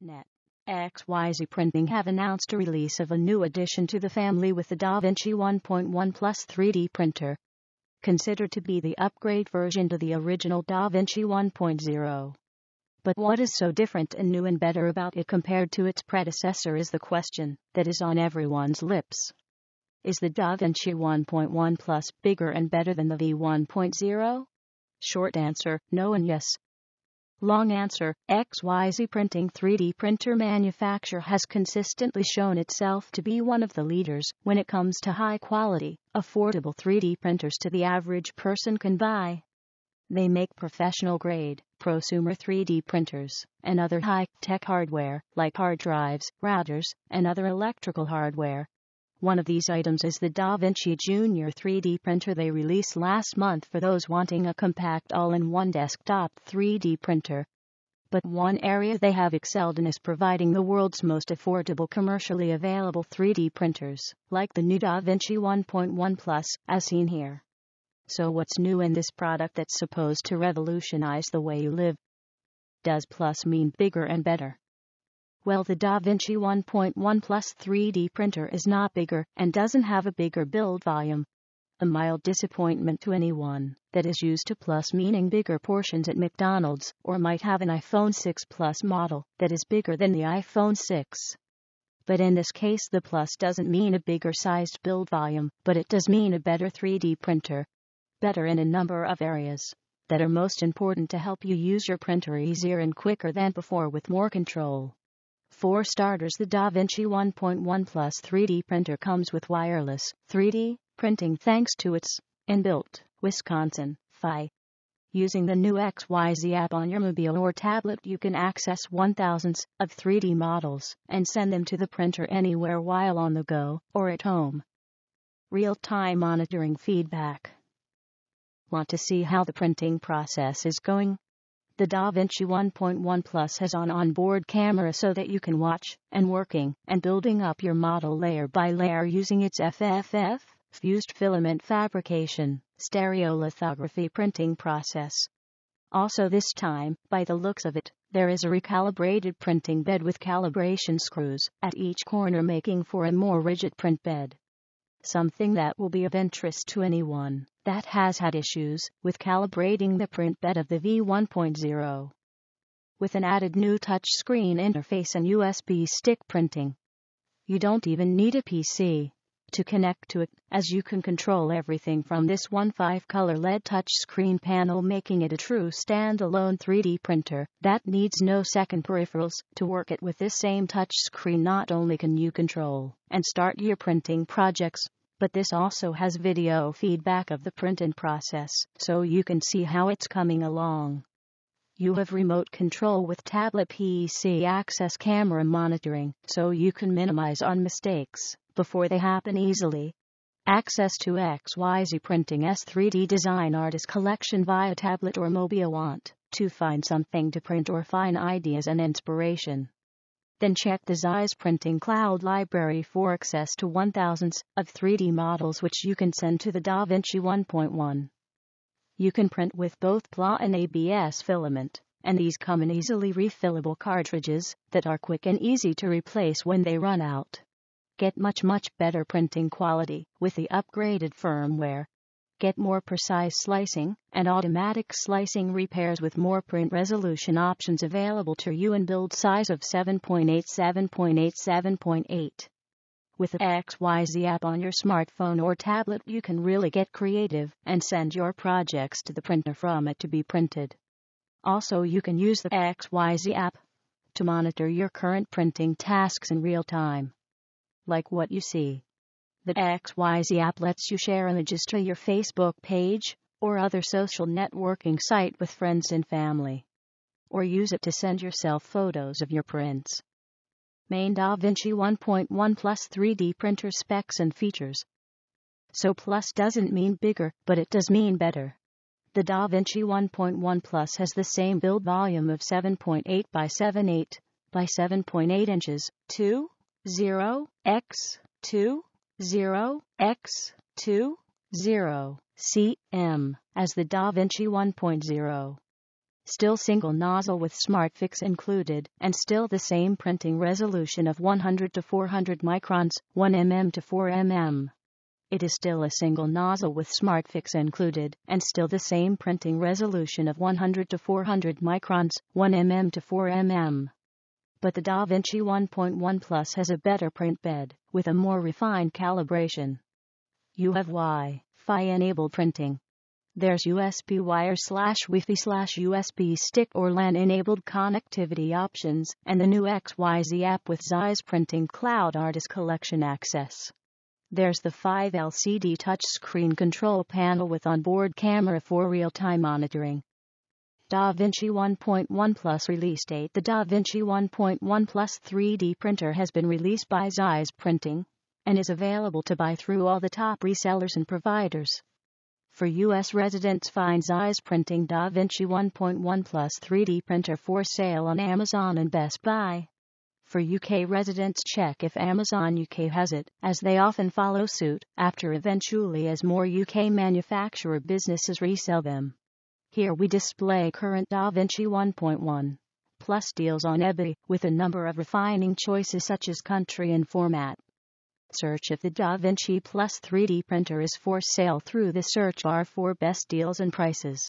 Net. XYZ Printing have announced a release of a new addition to the family with the DaVinci 1.1 Plus 3D printer. Considered to be the upgrade version to the original DaVinci 1.0. But what is so different and new and better about it compared to its predecessor is the question that is on everyone's lips. Is the DaVinci 1.1 Plus bigger and better than the V1.0? Short answer, no and yes. Long answer, XYZ Printing 3D printer manufacturer has consistently shown itself to be one of the leaders when it comes to high quality, affordable 3D printers to the average person can buy. They make professional grade, prosumer 3D printers, and other high tech hardware, like hard drives, routers, and other electrical hardware, one of these items is the DaVinci Junior 3D printer they released last month for those wanting a compact all-in-one desktop 3D printer. But one area they have excelled in is providing the world's most affordable commercially available 3D printers, like the new DaVinci 1.1 Plus, as seen here. So what's new in this product that's supposed to revolutionize the way you live? Does plus mean bigger and better? Well, the DaVinci 1.1 Plus 3D printer is not bigger and doesn't have a bigger build volume. A mild disappointment to anyone that is used to Plus meaning bigger portions at McDonald's or might have an iPhone 6 Plus model that is bigger than the iPhone 6. But in this case, the Plus doesn't mean a bigger sized build volume, but it does mean a better 3D printer. Better in a number of areas that are most important to help you use your printer easier and quicker than before with more control. For starters, the DaVinci 1.1 Plus 3D printer comes with wireless 3D printing thanks to its inbuilt Wisconsin Fi. Using the new XYZ app on your mobile or tablet, you can access 1000s of 3D models and send them to the printer anywhere while on the go or at home. Real time monitoring feedback. Want to see how the printing process is going? The DaVinci 1.1 Plus has an onboard camera so that you can watch and working and building up your model layer by layer using its FFF, fused filament fabrication, stereolithography printing process. Also this time, by the looks of it, there is a recalibrated printing bed with calibration screws at each corner making for a more rigid print bed something that will be of interest to anyone that has had issues with calibrating the print bed of the V1.0. With an added new touchscreen interface and USB stick printing, you don't even need a PC to connect to it, as you can control everything from this one 5-color LED touchscreen panel making it a true standalone 3D printer that needs no second peripherals to work it with this same touchscreen not only can you control and start your printing projects, but this also has video feedback of the printing process so you can see how it's coming along. You have remote control with tablet PC access camera monitoring so you can minimize on mistakes before they happen easily. Access to XYZ Printing S3D Design Artist Collection via tablet or mobile want to find something to print or find ideas and inspiration. Then check the Zeiss Printing Cloud Library for access to 1000s of 3D models which you can send to the DaVinci 1.1. You can print with both PLA and ABS filament, and these come in easily refillable cartridges that are quick and easy to replace when they run out. Get much much better printing quality with the upgraded firmware. Get more precise slicing and automatic slicing repairs with more print resolution options available to you in build size of 7.8 7.8 7.8. With the XYZ app on your smartphone or tablet, you can really get creative and send your projects to the printer from it to be printed. Also, you can use the XYZ app to monitor your current printing tasks in real time like what you see. The XYZ app lets you share images to your Facebook page or other social networking site with friends and family. Or use it to send yourself photos of your prints. Main DaVinci 1.1 Plus 3D printer specs and features. So Plus doesn't mean bigger, but it does mean better. The DaVinci 1.1 Plus has the same build volume of 7.8 by 7.8 by 7.8 inches, 2 0 x 2 0 x 2 0 cm as the DaVinci 1.0. still single nozzle with SmartFix included, and still the same printing resolution of 100 to 400 microns, 1 mm to 4 mm. It is still a single nozzle with SmartFix included, and still the same printing resolution of 100 to 400 microns, 1 mm to 4 mm. But the DaVinci 1.1 Plus has a better print bed, with a more refined calibration. You have Wi-Fi enabled printing. There's USB wire slash Wi-Fi slash USB stick or LAN enabled connectivity options, and the new XYZ app with Zeiss Printing Cloud Artist Collection access. There's the 5 LCD touchscreen control panel with onboard camera for real-time monitoring. DaVinci 1.1 Plus release date The DaVinci 1.1 Plus 3D printer has been released by Zeiss Printing and is available to buy through all the top resellers and providers. For U.S. residents, find Zeiss Printing DaVinci 1.1 Plus 3D printer for sale on Amazon and Best Buy. For UK residents, check if Amazon UK has it, as they often follow suit, after eventually as more UK manufacturer businesses resell them. Here we display current DaVinci 1.1 Plus deals on eBay, with a number of refining choices such as country and format. Search if the DaVinci Plus 3D printer is for sale through the search bar for best deals and prices.